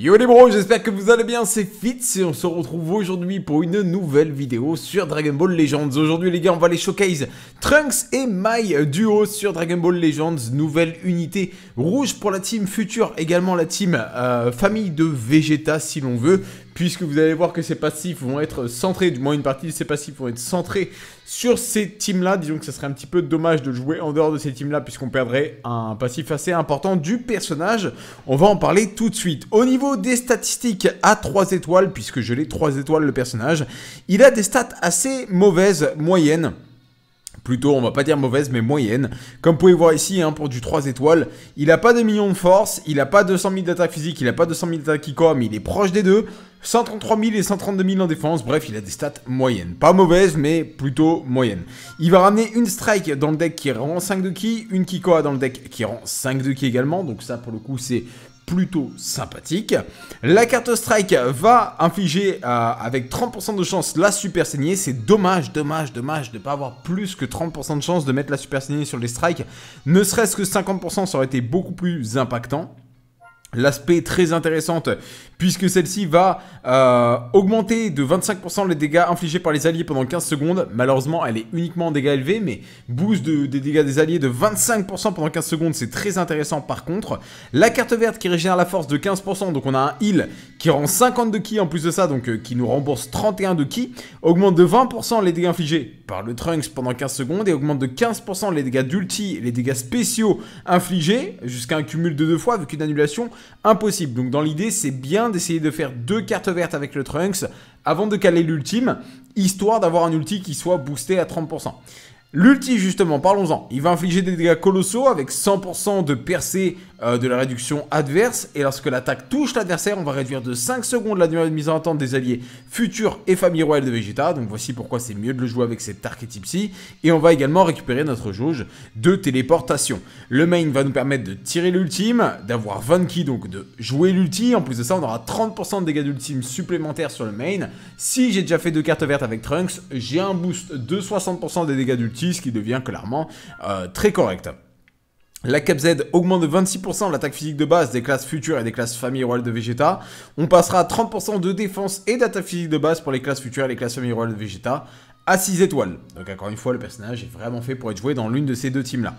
Yo les bros, j'espère que vous allez bien, c'est Fitz et on se retrouve aujourd'hui pour une nouvelle vidéo sur Dragon Ball Legends. Aujourd'hui les gars, on va les showcase Trunks et My Duo sur Dragon Ball Legends, nouvelle unité rouge pour la team future, également la team euh, famille de Vegeta si l'on veut, puisque vous allez voir que ces passifs vont être centrés, du moins une partie de ces passifs vont être centrés sur ces teams-là. Disons que ce serait un petit peu dommage de jouer en dehors de ces teams-là, puisqu'on perdrait un passif assez important du personnage. On va en parler tout de suite. Au niveau des statistiques à 3 étoiles, puisque je l'ai 3 étoiles le personnage, il a des stats assez mauvaises, moyennes plutôt, on va pas dire mauvaise, mais moyenne. Comme vous pouvez voir ici, hein, pour du 3 étoiles, il a pas de millions de force, il a pas 200 000 d'attaque physique, il a pas 200 000 d'attaque ICO, mais il est proche des deux. 133 000 et 132 000 en défense, bref, il a des stats moyennes. Pas mauvaises, mais plutôt moyennes. Il va ramener une strike dans le deck qui rend 5 de ki, une Kikoa dans le deck qui rend 5 de ki également, donc ça pour le coup c'est plutôt sympathique. La carte Strike va infliger euh, avec 30% de chance la Super Saignée. C'est dommage, dommage, dommage de ne pas avoir plus que 30% de chance de mettre la Super Saignée sur les strikes. Ne serait-ce que 50%, ça aurait été beaucoup plus impactant. L'aspect très intéressante puisque celle-ci va euh, augmenter de 25% les dégâts infligés par les alliés pendant 15 secondes. Malheureusement, elle est uniquement en dégâts élevés, mais boost des dégâts des alliés de 25% pendant 15 secondes, c'est très intéressant par contre. La carte verte qui régénère la force de 15%, donc on a un heal qui rend 50 de ki en plus de ça, donc euh, qui nous rembourse 31 de ki, augmente de 20% les dégâts infligés par le Trunks pendant 15 secondes et augmente de 15% les dégâts d'ulti les dégâts spéciaux infligés jusqu'à un cumul de deux fois avec une annulation impossible. Donc dans l'idée, c'est bien d'essayer de faire deux cartes vertes avec le Trunks avant de caler l'ultime, histoire d'avoir un ulti qui soit boosté à 30%. L'ulti justement, parlons-en. Il va infliger des dégâts colossaux avec 100% de percée euh, de la réduction adverse. Et lorsque l'attaque touche l'adversaire, on va réduire de 5 secondes la durée de mise en attente des alliés futurs et famille royale de Vegeta. Donc voici pourquoi c'est mieux de le jouer avec cet archétype-ci. Et on va également récupérer notre jauge de téléportation. Le main va nous permettre de tirer l'ultime, d'avoir 20 ki, donc de jouer l'ulti. En plus de ça, on aura 30% de dégâts d'ultime supplémentaires sur le main. Si j'ai déjà fait deux cartes vertes avec Trunks, j'ai un boost de 60% des dégâts d'ultime ce qui devient clairement euh, très correct. La Cap Z augmente de 26% l'attaque physique de base des classes futures et des classes famille royale de Vegeta. On passera à 30% de défense et d'attaque physique de base pour les classes futures et les classes famille royale de Vegeta à 6 étoiles. Donc encore une fois, le personnage est vraiment fait pour être joué dans l'une de ces deux teams-là.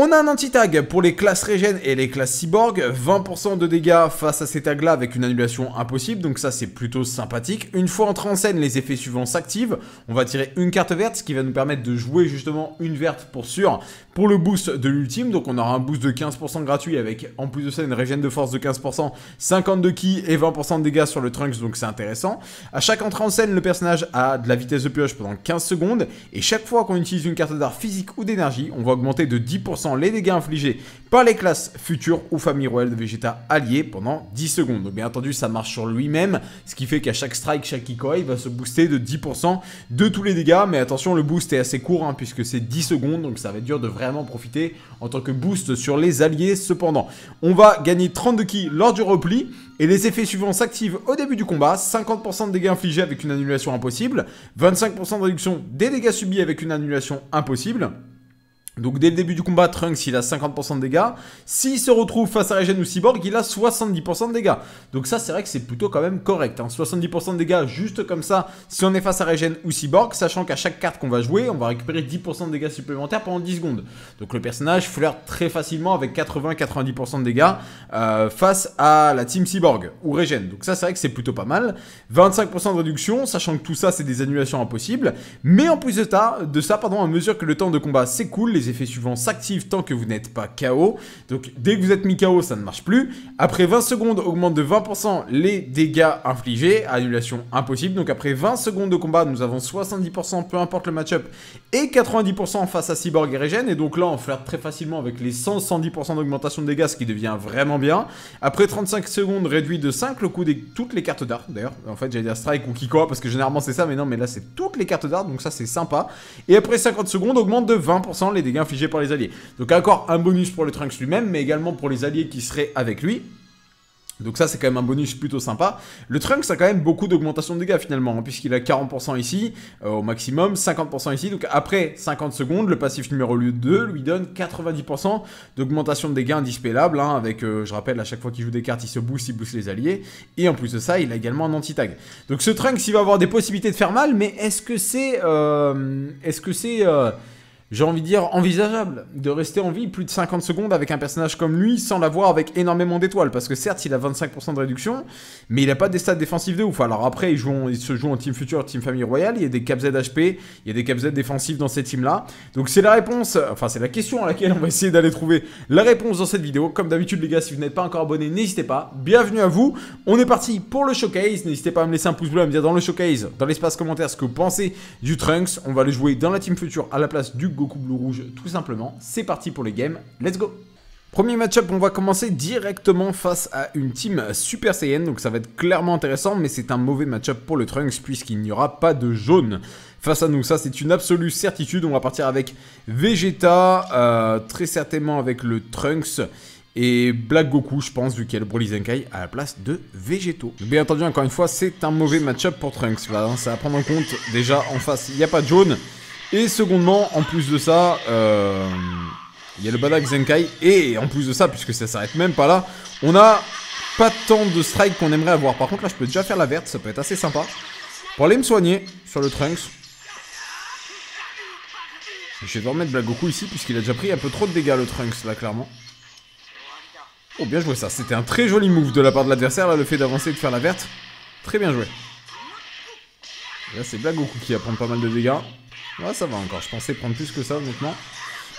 On a un anti-tag pour les classes régènes et les classes cyborg, 20% de dégâts face à ces tags-là avec une annulation impossible, donc ça c'est plutôt sympathique. Une fois entré en scène, les effets suivants s'activent. On va tirer une carte verte, ce qui va nous permettre de jouer justement une verte pour sûr pour le boost de l'ultime. Donc on aura un boost de 15% gratuit avec en plus de ça une régène de force de 15%, 50 de ki et 20% de dégâts sur le Trunks, donc c'est intéressant. À chaque entrée en scène, le personnage a de la vitesse de pioche pendant 15 secondes, et chaque fois qu'on utilise une carte d'art physique ou d'énergie, on va augmenter de 10% les dégâts infligés par les classes futures ou famille royale de Vegeta alliées pendant 10 secondes. Donc bien entendu, ça marche sur lui-même, ce qui fait qu'à chaque strike, chaque Ikoi va se booster de 10% de tous les dégâts. Mais attention, le boost est assez court, hein, puisque c'est 10 secondes, donc ça va être dur de vraiment profiter en tant que boost sur les alliés. Cependant, on va gagner 30 de ki lors du repli, et les effets suivants s'activent au début du combat. 50% de dégâts infligés avec une annulation impossible, 25% de réduction des dégâts subis avec une annulation impossible, donc dès le début du combat, Trunks il a 50% de dégâts. S'il se retrouve face à Regen ou Cyborg, il a 70% de dégâts. Donc ça c'est vrai que c'est plutôt quand même correct. 70% hein. de dégâts juste comme ça si on est face à Regen ou Cyborg, sachant qu'à chaque carte qu'on va jouer, on va récupérer 10% de dégâts supplémentaires pendant 10 secondes. Donc le personnage flirte très facilement avec 80-90% de dégâts euh, face à la team Cyborg ou Regen. Donc ça c'est vrai que c'est plutôt pas mal. 25% de réduction, sachant que tout ça c'est des annulations impossibles. Mais en plus de ça, de ça pardon, à mesure que le temps de combat s'écoule, les effets suivants s'activent tant que vous n'êtes pas KO. Donc dès que vous êtes mis KO, ça ne marche plus. Après 20 secondes, augmente de 20% les dégâts infligés. Annulation impossible. Donc après 20 secondes de combat, nous avons 70%, peu importe le match-up, et 90% face à Cyborg et Regen. Et donc là, on flirte très facilement avec les 100-110% d'augmentation de dégâts, ce qui devient vraiment bien. Après 35 secondes, réduit de 5 le coût de toutes les cartes d'art. D'ailleurs, en fait, j'allais dire Strike ou Kiko, parce que généralement c'est ça, mais non, mais là c'est toutes les cartes d'art, donc ça c'est sympa. Et après 50 secondes, augmente de 20% les dégâts infligé par les alliés. Donc encore un bonus pour le Trunks lui-même, mais également pour les alliés qui seraient avec lui. Donc ça c'est quand même un bonus plutôt sympa. Le Trunks a quand même beaucoup d'augmentation de dégâts finalement, hein, puisqu'il a 40% ici euh, au maximum, 50% ici. Donc après 50 secondes, le passif numéro 2 lui donne 90% d'augmentation de dégâts indispellable, hein, avec, euh, je rappelle, à chaque fois qu'il joue des cartes, il se booste, il booste les alliés. Et en plus de ça, il a également un anti-tag. Donc ce Trunks, il va avoir des possibilités de faire mal, mais est-ce que c'est... Euh, est-ce que c'est j'ai envie de dire, envisageable de rester en vie plus de 50 secondes avec un personnage comme lui sans l'avoir avec énormément d'étoiles. Parce que certes, il a 25% de réduction, mais il n'a pas des stats défensifs de ouf. Alors après, il, il se joue en Team Future, Team Famille Royale, il y a des cap Z HP, il y a des cap Z défensifs dans ces teams-là. Donc c'est la réponse, enfin c'est la question à laquelle on va essayer d'aller trouver la réponse dans cette vidéo. Comme d'habitude les gars, si vous n'êtes pas encore abonné, n'hésitez pas. Bienvenue à vous. On est parti pour le showcase. N'hésitez pas à me laisser un pouce bleu, à me dire dans le showcase, dans l'espace commentaire, ce que vous pensez du Trunks. On va le jouer dans la Team Future à la place du Goku Blue Rouge tout simplement. C'est parti pour les games, let's go Premier match-up, on va commencer directement face à une team Super Saiyan, donc ça va être clairement intéressant, mais c'est un mauvais match-up pour le Trunks puisqu'il n'y aura pas de jaune face à nous. Ça, c'est une absolue certitude. On va partir avec Vegeta, euh, très certainement avec le Trunks et Black Goku, je pense, vu qu'il le Broly Zenkai à la place de Vegeto. Bien entendu, encore une fois, c'est un mauvais match-up pour Trunks. Voilà, ça va prendre en compte. Déjà, en face, il n'y a pas de jaune. Et secondement, en plus de ça, euh, il y a le Badak Zenkai. Et en plus de ça, puisque ça s'arrête même pas là, on a pas tant de strike qu'on aimerait avoir. Par contre, là, je peux déjà faire la verte, ça peut être assez sympa. Pour aller me soigner sur le Trunks. Je vais devoir mettre Black Goku ici, puisqu'il a déjà pris un peu trop de dégâts, le Trunks, là, clairement. Oh, bien joué ça. C'était un très joli move de la part de l'adversaire, là, le fait d'avancer et de faire la verte. Très bien joué. là, c'est Black Goku qui va prendre pas mal de dégâts. Ouais, ça va encore. Je pensais prendre plus que ça, honnêtement.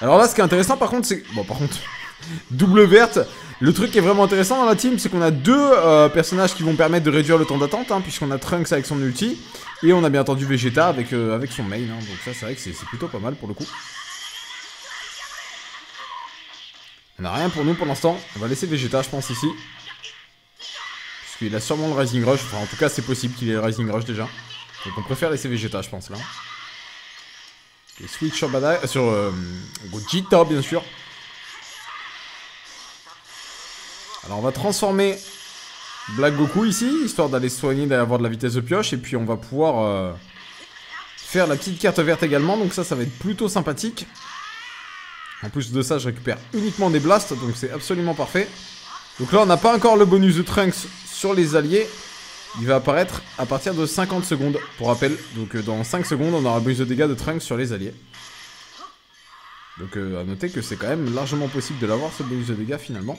Alors là, ce qui est intéressant, par contre, c'est... Bon, par contre, double verte. Le truc qui est vraiment intéressant dans la team, c'est qu'on a deux euh, personnages qui vont permettre de réduire le temps d'attente, hein, puisqu'on a Trunks avec son ulti, et on a bien entendu Vegeta avec, euh, son main. Hein, donc ça, c'est vrai que c'est plutôt pas mal pour le coup. On n'a rien pour nous pour l'instant. On va laisser Vegeta, je pense, ici. Puisqu'il a sûrement le Rising Rush. Enfin, en tout cas, c'est possible qu'il ait le Rising Rush déjà. Donc on préfère laisser Vegeta, je pense, là. Et switch sur, Bada sur euh, Gogeta, bien sûr. Alors, on va transformer Black Goku ici, histoire d'aller soigner, d'avoir de la vitesse de pioche. Et puis, on va pouvoir euh, faire la petite carte verte également. Donc ça, ça va être plutôt sympathique. En plus de ça, je récupère uniquement des blasts, donc c'est absolument parfait. Donc là, on n'a pas encore le bonus de Trunks sur les alliés. Il va apparaître à partir de 50 secondes, pour rappel. Donc euh, dans 5 secondes, on aura bonus de dégâts de Trunks sur les alliés. Donc euh, à noter que c'est quand même largement possible de l'avoir, ce bonus de dégâts, finalement.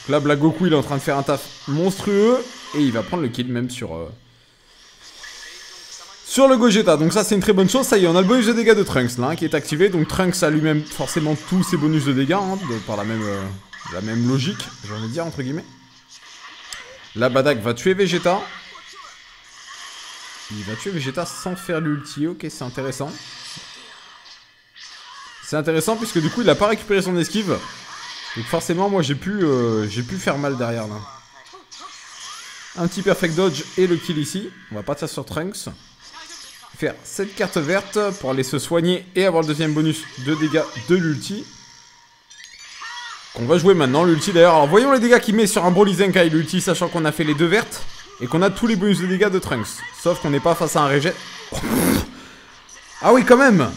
Donc là, Black Goku, il est en train de faire un taf monstrueux. Et il va prendre le kill même sur... Euh, le Gogeta, donc ça c'est une très bonne chose, ça y est, on a le bonus de dégâts de Trunks là, hein, qui est activé, donc Trunks a lui-même forcément tous ses bonus de dégâts, hein, par la même, la même logique, j'ai envie de dire, entre guillemets. La Badak va tuer Vegeta. Il va tuer Vegeta sans faire l'ulti. Ok, c'est intéressant. C'est intéressant puisque du coup, il a pas récupéré son esquive. Donc forcément, moi, j'ai pu, euh, pu faire mal derrière, là. Un petit perfect dodge et le kill ici. On va partir sur Trunks. Faire cette carte verte pour aller se soigner et avoir le deuxième bonus de dégâts de l'ulti. Qu'on va jouer maintenant, l'ulti d'ailleurs. Alors voyons les dégâts qu'il met sur un Broly Zenkai, l'ulti, sachant qu'on a fait les deux vertes. Et qu'on a tous les bonus de dégâts de Trunks. Sauf qu'on n'est pas face à un rejet. ah oui, quand même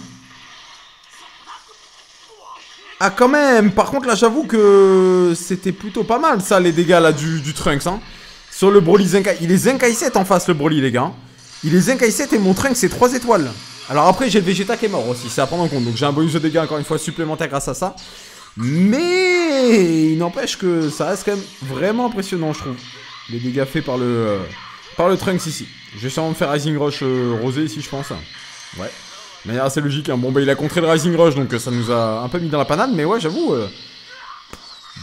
Ah quand même Par contre là j'avoue que c'était plutôt pas mal ça les dégâts là du, Trunks hein. Sur le Broly Zenkai. Il est Zenkai 7 en face le Broly les gars. Il est Zenkai 7 et mon Trunks c'est 3 étoiles. Alors après j'ai le Vegeta qui est mort aussi, c'est à prendre en compte. Donc j'ai un bonus de dégâts encore une fois supplémentaire grâce à ça. Mais il n'empêche que ça reste quand même vraiment impressionnant, je trouve. Les dégâts faits par le, euh, par le Trunks ici. Je vais sûrement me faire Rising Rush euh, rosé ici, je pense. Ouais. De manière assez logique. Hein. Bon, bah, il a contré le Rising Rush, donc euh, ça nous a un peu mis dans la panade. Mais ouais, j'avoue,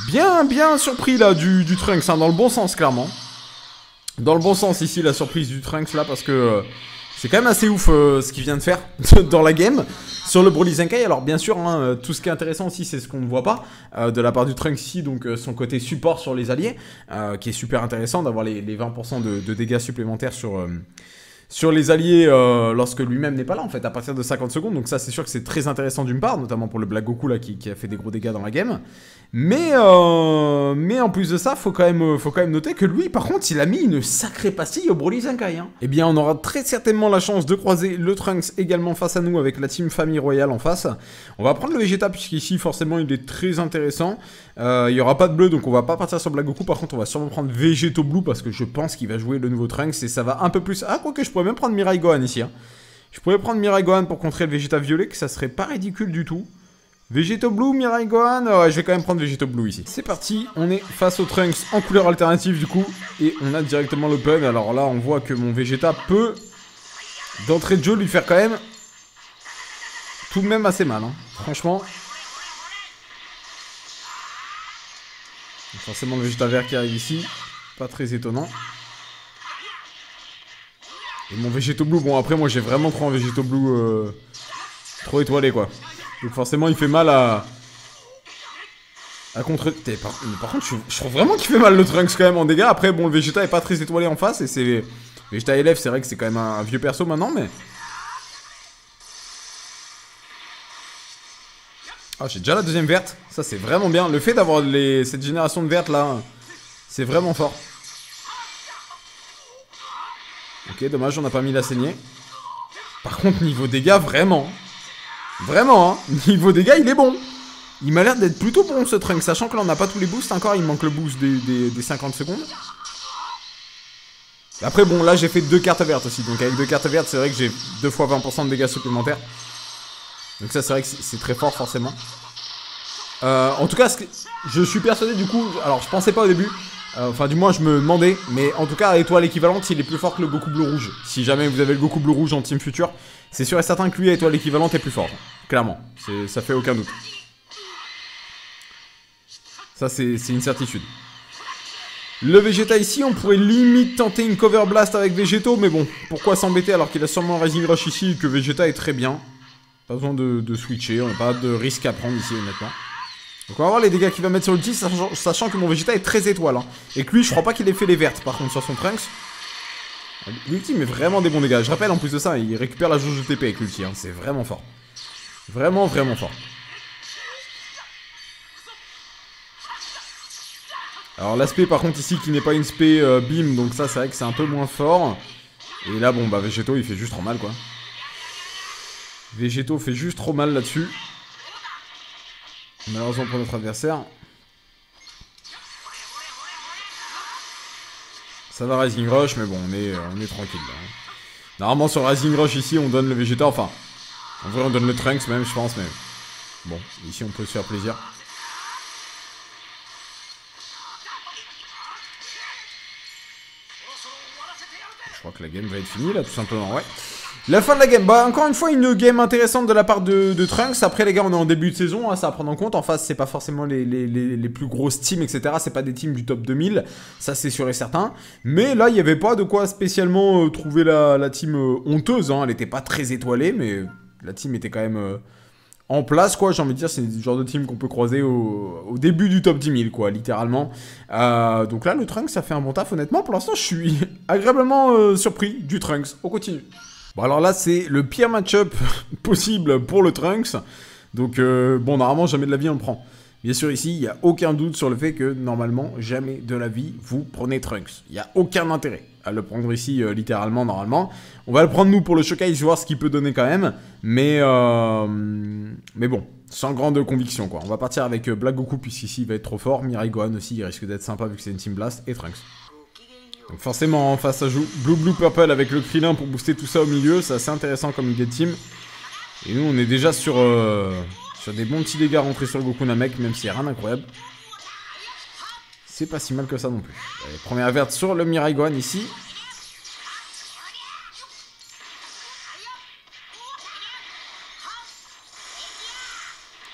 bien, bien surpris là du, du Trunks, hein, dans le bon sens, clairement. Dans le bon sens ici, la surprise du Trunks là, parce que c'est quand même assez ouf ce qu'il vient de faire dans la game. Sur le Broly Zenkai, alors bien sûr, hein, euh, tout ce qui est intéressant aussi, c'est ce qu'on ne voit pas euh, de la part du Trunks ici, donc euh, son côté support sur les alliés, qui est super intéressant d'avoir les, 20% de, dégâts supplémentaires sur, sur les alliés euh, lorsque lui-même n'est pas là en fait à partir de 50 secondes. Donc ça c'est sûr que c'est très intéressant d'une part notamment pour le Black Goku là qui, a fait des gros dégâts dans la game. Mais euh, mais en plus de ça faut quand même faut quand même noter que lui par contre il a mis une sacrée pastille au Broly Zenkai hein. eh bien on aura très certainement la chance de croiser le Trunks également face à nous avec la team famille royale en face. On va prendre le Vegeta puisqu'ici forcément il est très intéressant euh, il y aura pas de bleu donc on va pas partir sur Black Goku par contre on va sûrement prendre Vegeto Blue parce que je pense qu'il va jouer le nouveau Trunks et ça va un peu plus ah quoi que je pourrais même prendre Mirai Gohan ici. Hein. Je pourrais prendre Mirai Gohan pour contrer le Vegeta violet, que ça serait pas ridicule du tout. Vegeto Blue, Mirai Gohan, ouais, je vais quand même prendre Vegeto Blue ici. C'est parti, on est face au Trunks en couleur alternative du coup, et on a directement l'open. Alors là, on voit que mon Vegeta peut, d'entrée de jeu, lui faire quand même tout de même assez mal. Hein. Franchement. Forcément le Vegeta vert qui arrive ici, pas très étonnant. Et mon Végéto Blue, bon après moi j'ai vraiment trop un Végéto Blue euh, trop étoilé quoi. Donc forcément il fait mal à... À contre... Par, par contre je, trouve vraiment qu'il fait mal le Trunks quand même en dégâts. Après bon le Vegeta est pas très étoilé en face et c'est... Vegeta élève c'est vrai que c'est quand même un, vieux perso maintenant mais... Ah j'ai déjà la deuxième verte, ça c'est vraiment bien. Le fait d'avoir cette génération de vertes là, c'est vraiment fort. Ok, dommage, on n'a pas mis la saignée. Par contre, niveau dégâts, vraiment. Vraiment, hein. Niveau dégâts, il est bon. Il m'a l'air d'être plutôt bon ce Trunk, sachant que là on n'a pas tous les boosts encore, il manque le boost des, 50 secondes. Après bon, là j'ai fait deux cartes vertes aussi, donc avec deux cartes vertes, c'est vrai que j'ai deux fois 20% de dégâts supplémentaires. Donc ça c'est vrai que c'est très fort forcément. Euh, en tout cas, je suis persuadé du coup, alors je pensais pas au début, euh, enfin, du moins, je me demandais. Mais en tout cas, étoile équivalente, il est plus fort que le Goku bleu rouge. Si jamais vous avez le Goku bleu rouge en team future, c'est sûr et certain que lui, à étoile équivalente, est plus fort. Clairement. Ça fait aucun doute. Ça, c'est une certitude. Le Vegeta ici, on pourrait limite tenter une cover blast avec Vegeto, mais bon, pourquoi s'embêter alors qu'il a sûrement un Rising Rush ici et que Vegeta est très bien? Pas besoin de, switcher, on n'a pas de risque à prendre ici, honnêtement. Donc on va voir les dégâts qu'il va mettre sur l'ulti, sachant, que mon Vegeta est très étoile. Hein. Et que lui, je crois pas qu'il ait fait les vertes, par contre, sur son Trunks. L'ulti met vraiment des bons dégâts. Je rappelle, en plus de ça, il récupère la jauge de TP avec l'ulti. Hein. C'est vraiment fort. Vraiment, vraiment fort. Alors l'aspect par contre ici qui n'est pas une spé euh, beam donc ça c'est vrai que c'est un peu moins fort. Et là bon bah Végéto il fait juste trop mal quoi. Végéto fait juste trop mal là-dessus. Malheureusement pour notre adversaire. Ça va Rising Rush, mais bon, on est, on est tranquille. Hein. Normalement sur Rising Rush ici, on donne le Vegeta, enfin... En vrai, on donne le Trunks même, je pense, mais... Bon, ici on peut se faire plaisir. Je crois que la game va être finie là, tout simplement, ouais. La fin de la game. Bah, encore une fois, une game intéressante de la part de, Trunks. Après, les gars, on est en début de saison, hein, ça à prendre en compte. En face, c'est pas forcément les, plus grosses teams, etc. C'est pas des teams du top 2000. Ça, c'est sûr et certain. Mais là, il n'y avait pas de quoi spécialement euh, trouver la, team euh, honteuse. Hein. Elle était pas très étoilée, mais la team était quand même euh, en place, quoi. J'ai envie de dire, c'est le genre de team qu'on peut croiser au, début du top 10 000, quoi, littéralement. donc là, le Trunks, ça fait un bon taf, honnêtement. Pour l'instant, je suis agréablement surpris du Trunks. On continue. Bon alors là c'est le pire match-up possible pour le Trunks. Donc euh, bon normalement jamais de la vie on le prend. Bien sûr ici il n'y a aucun doute sur le fait que normalement jamais de la vie vous prenez Trunks. Il n'y a aucun intérêt à le prendre ici euh, littéralement normalement. On va le prendre nous pour le showcase voir ce qu'il peut donner quand même. Mais, euh, mais bon sans grande conviction quoi. On va partir avec Black Goku puisqu'ici il va être trop fort. Mirai Gohan aussi il risque d'être sympa vu que c'est une Team Blast et Trunks. Donc forcément, en face, ça joue Blue Blue Purple avec le Krillin pour booster tout ça au milieu. C'est assez intéressant comme idée team. Et nous, on est déjà sur, euh, sur des bons petits dégâts rentrés sur le Goku Namek, même s'il n'y a rien d'incroyable. C'est pas si mal que ça non plus. première verte sur le Mirai Gohan ici.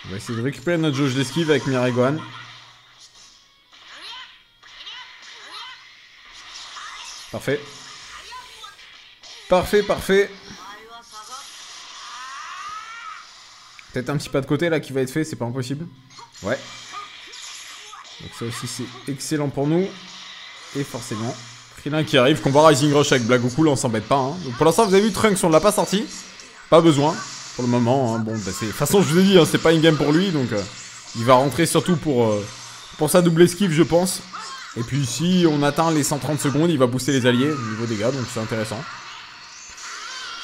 On va essayer de récupérer notre jauge d'esquive avec Mirai Parfait. Parfait, parfait. Peut-être un petit pas de côté là qui va être fait, c'est pas impossible. Ouais. Donc ça aussi c'est excellent pour nous. Et forcément, Krillin qui arrive, va Rising Rush avec Black Goku, là on s'embête pas. Hein. Donc pour l'instant vous avez vu Trunks on l'a pas sorti. Pas besoin pour le moment. Hein. Bon bah. De toute façon je vous ai dit, hein, c'est pas une game pour lui donc euh, il va rentrer surtout pour, euh, pour sa double esquive je pense. Et puis si on atteint les 130 secondes, il va booster les alliés au niveau dégâts, donc c'est intéressant.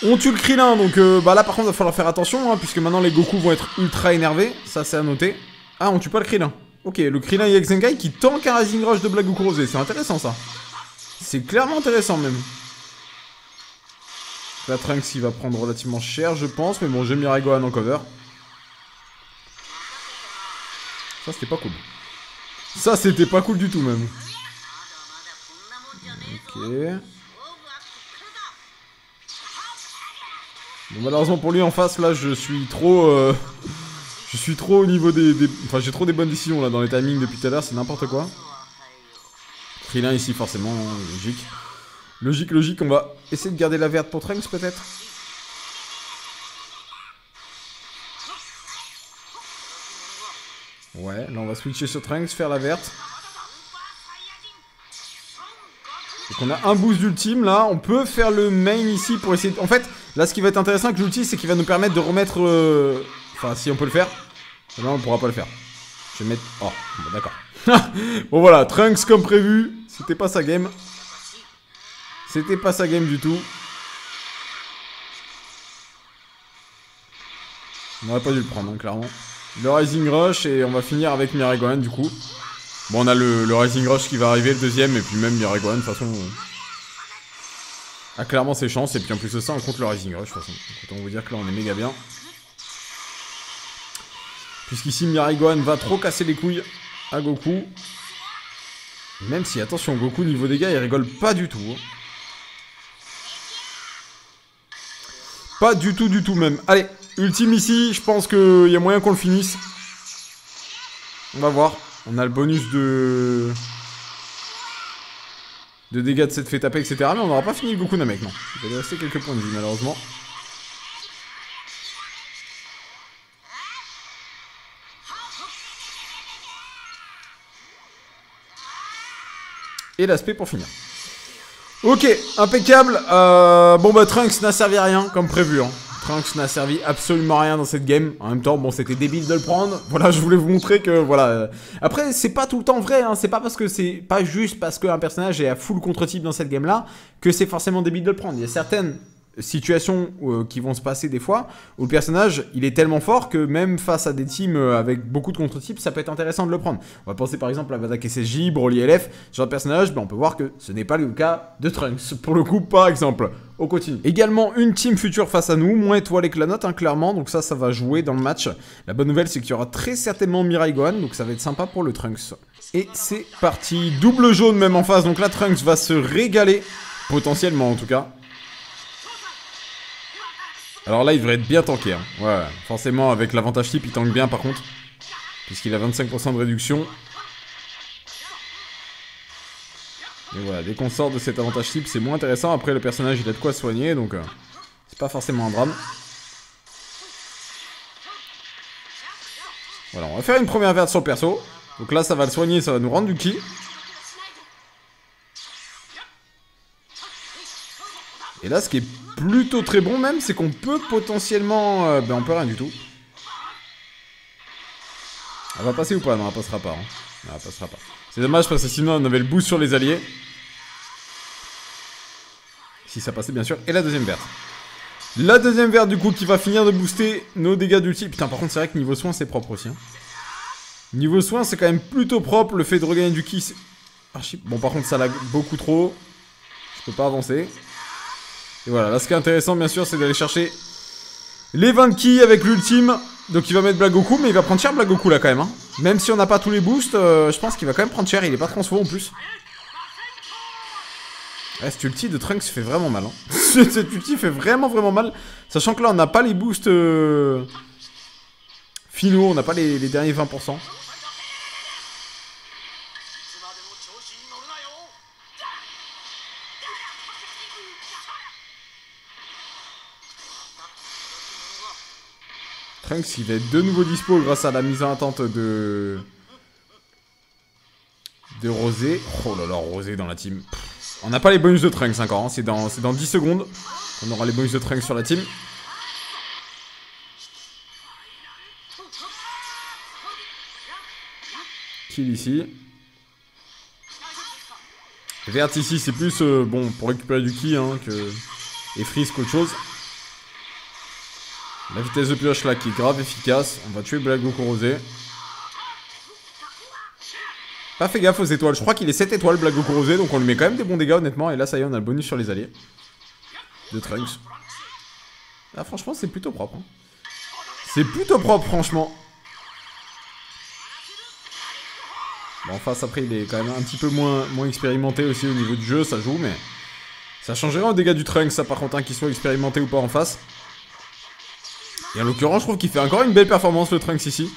On tue le Krillin, donc euh, bah là par contre il va falloir faire attention, hein, puisque maintenant les Goku vont être ultra énervés, ça c'est à noter. Ah on tue pas le Krillin. Ok, le Krillin Zenkai qui tank un Rising Rush de Black Goku Rosé, c'est intéressant ça. C'est clairement intéressant même. La Trunks il va prendre relativement cher je pense, mais bon j'ai Mirai Gohan en cover. Ça c'était pas cool. Ça c'était pas cool du tout même. Ok. malheureusement pour lui en face, là, je suis trop... Euh, je suis trop au niveau des... Enfin, j'ai trop des bonnes décisions, là, dans les timings depuis tout à l'heure, c'est n'importe quoi. Krillin ici, forcément, logique. Logique, logique, on va essayer de garder la verte pour Trunks, peut-être Ouais, là on va switcher sur Trunks, faire la verte. Donc on a un boost d'ultime là, on peut faire le main ici pour essayer... En fait, là ce qui va être intéressant avec l'ulti, c'est qu'il va nous permettre de remettre... Euh, enfin, si on peut le faire. Non, on pourra pas le faire. Je vais mettre... Oh, d'accord. bon voilà, Trunks comme prévu. C'était pas sa game. C'était pas sa game du tout. On aurait pas dû le prendre, hein, clairement. Le Rising Rush et on va finir avec Mirai du coup. Bon, on a le, Rising Rush qui va arriver, le deuxième, et puis même Miragoan, de toute façon, a clairement ses chances, et puis en plus de ça, on compte le Rising Rush, de toute façon. Donc, on vous dire que là, on est méga bien. Puisqu'ici, Miragoan va trop casser les couilles à Goku. Même si, attention, Goku, niveau dégâts, il rigole pas du tout. Hein. Pas du tout, du tout même. Allez, ultime ici, je pense qu'il y a moyen qu'on le finisse. On va voir. On a le bonus de... De dégâts de cette fait taper, etc. Mais on n'aura pas fini le Goku Namek, non. Il va rester quelques points de vie, malheureusement. Et l'aspect pour finir. Ok, impeccable. Euh, bon bah Trunks n'a servi à rien, comme prévu. Hein. Trunks n'a servi absolument rien dans cette game. En même temps, bon, c'était débile de le prendre. Voilà, je voulais vous montrer que, voilà. Après, c'est pas tout le temps vrai, hein. C'est pas parce que c'est pas juste parce qu'un personnage est à full contre-type dans cette game-là que c'est forcément débile de le prendre. Il y a certaines situations euh, qui vont se passer des fois où le personnage il est tellement fort que même face à des teams euh, avec beaucoup de contre-types ça peut être intéressant de le prendre. On va penser par exemple à Vadak SSJ, Broly LF, ce genre de personnage, ben, on peut voir que ce n'est pas le cas de Trunks pour le coup par exemple. On continue. Également une team future face à nous, moins étoilée que la note hein, clairement, donc ça ça va jouer dans le match. La bonne nouvelle c'est qu'il y aura très certainement Mirai Gohan, donc ça va être sympa pour le Trunks. Et c'est parti, double jaune même en face, donc là Trunks va se régaler, potentiellement en tout cas. Alors là, il devrait être bien tanké. Hein. Ouais, forcément, avec l'avantage type, il tank bien par contre. Puisqu'il a 25% de réduction. Et voilà, dès qu'on sort de cet avantage type, c'est moins intéressant. Après, le personnage, il a de quoi soigner, donc euh, c'est pas forcément un drame. Voilà, on va faire une première verte sur perso. Donc là, ça va le soigner, ça va nous rendre du ki. Et là, ce qui est plutôt très bon même, c'est qu'on peut potentiellement... Euh, ben on peut rien du tout. Elle va passer ou pas? Non, elle passera pas. Hein. passera pas. C'est dommage parce que sinon on avait le boost sur les alliés. Si ça passait bien sûr. Et la deuxième verte. La deuxième verte du coup qui va finir de booster nos dégâts d'ulti. Putain par contre c'est vrai que niveau soin c'est propre aussi. Hein. Niveau soin c'est quand même plutôt propre. Le fait de regagner du ki. Bon par contre ça lag beaucoup trop. Je peux pas avancer. Et voilà, là ce qui est intéressant bien sûr c'est d'aller chercher les 20 ki avec l'ultime. Donc il va mettre Black Goku, mais il va prendre cher Black Goku là quand même. Hein. Même si on n'a pas tous les boosts, euh, je pense qu'il va quand même prendre cher, il est pas transfo en plus. Ouais, cet ulti de Trunks fait vraiment mal. Hein. cet ulti fait vraiment vraiment mal. Sachant que là on n'a pas les boosts euh, finaux, on n'a pas les derniers 20%. Trunks, il être de nouveau dispo grâce à la mise en attente de... De Rosé. Oh là là, Rosé dans la team. On n'a pas les bonus de Trunks encore, hein. c'est dans, dans 10 secondes. On aura les bonus de Trunks sur la team. Kill ici. Vert ici, c'est plus euh, bon pour récupérer du ki hein, que... et freeze qu'autre chose. La vitesse de pioche là qui est grave efficace. On va tuer Black Goku Rosé. Pas fait gaffe aux étoiles. Je crois qu'il est 7 étoiles Black Goku Rosé. Donc on lui met quand même des bons dégâts honnêtement. Et là ça y est on a le bonus sur les alliés. De Trunks. Ah franchement c'est plutôt propre. Hein. C'est plutôt propre franchement. En face, après, il est quand même un petit peu moins, moins expérimenté aussi au niveau du jeu, ça joue, mais... Ça changerait au dégât du Trunks, ça, par contre, hein, qu'il soit expérimenté ou pas en face. Et en l'occurrence, je trouve qu'il fait encore une belle performance, le Trunks, ici.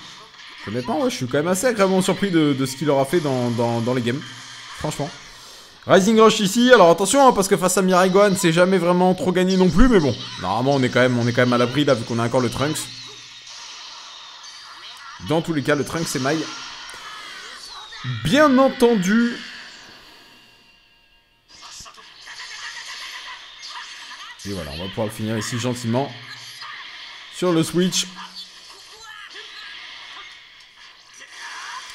Honnêtement, ouais, je suis quand même assez agréablement surpris de, ce qu'il aura fait dans, les games. Franchement. Rising Rush ici, alors attention, hein, parce que face à Mirai Gohan, c'est jamais vraiment trop gagné non plus, mais bon. Normalement, on est quand même, on est quand même à l'abri, là, vu qu'on a encore le Trunks. Dans tous les cas, le Trunks c'est maille. Bien entendu. Et voilà, on va pouvoir le finir ici gentiment. Sur le Switch.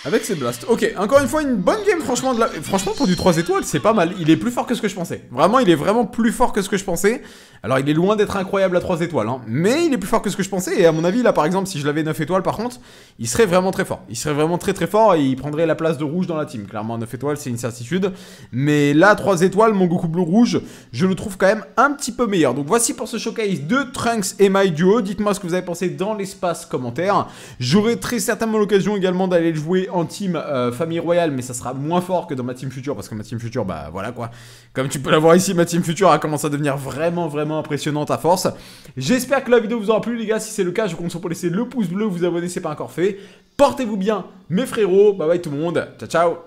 Avec ses blasts. Ok, encore une fois, une bonne game, franchement. De la... Franchement, pour du 3 étoiles, c'est pas mal. Il est plus fort que ce que je pensais. Vraiment, il est vraiment plus fort que ce que je pensais. Alors, il est loin d'être incroyable à 3 étoiles, hein. Mais il est plus fort que ce que je pensais. Et à mon avis, là, par exemple, si je l'avais 9 étoiles, par contre, il serait vraiment très fort. Il serait vraiment très très fort et il prendrait la place de rouge dans la team. Clairement, 9 étoiles, c'est une certitude. Mais là, 3 étoiles, mon Goku Blue Rouge, je le trouve quand même un petit peu meilleur. Donc, voici pour ce showcase de Trunks et My Duo. Dites-moi ce que vous avez pensé dans l'espace commentaire. J'aurai très certainement l'occasion également d'aller le jouer en team. Euh, famille royale, mais ça sera moins fort que dans ma team future, parce que ma team future, bah voilà quoi. Comme tu peux la voir ici, ma team future a commencé à devenir vraiment, vraiment impressionnante à force. J'espère que la vidéo vous aura plu, les gars. Si c'est le cas, je vous compte sur pour laisser le pouce bleu, vous abonner, c'est pas encore fait. Portez-vous bien, mes frérots. Bye bye tout le monde. Ciao, ciao.